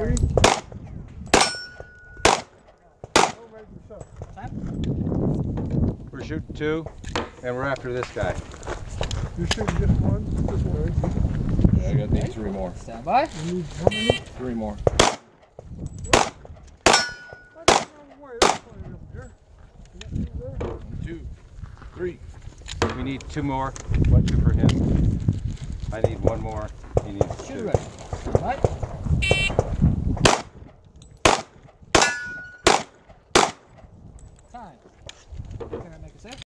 Ready? We're shooting two, and we're after this guy. You're shooting just one? Just one, right? I got need three more. Stand by. You need how many? Three more. One, two, three. We need two more. One, two for him. I need one more. He needs Shoot two. ready. time. Can I make a save?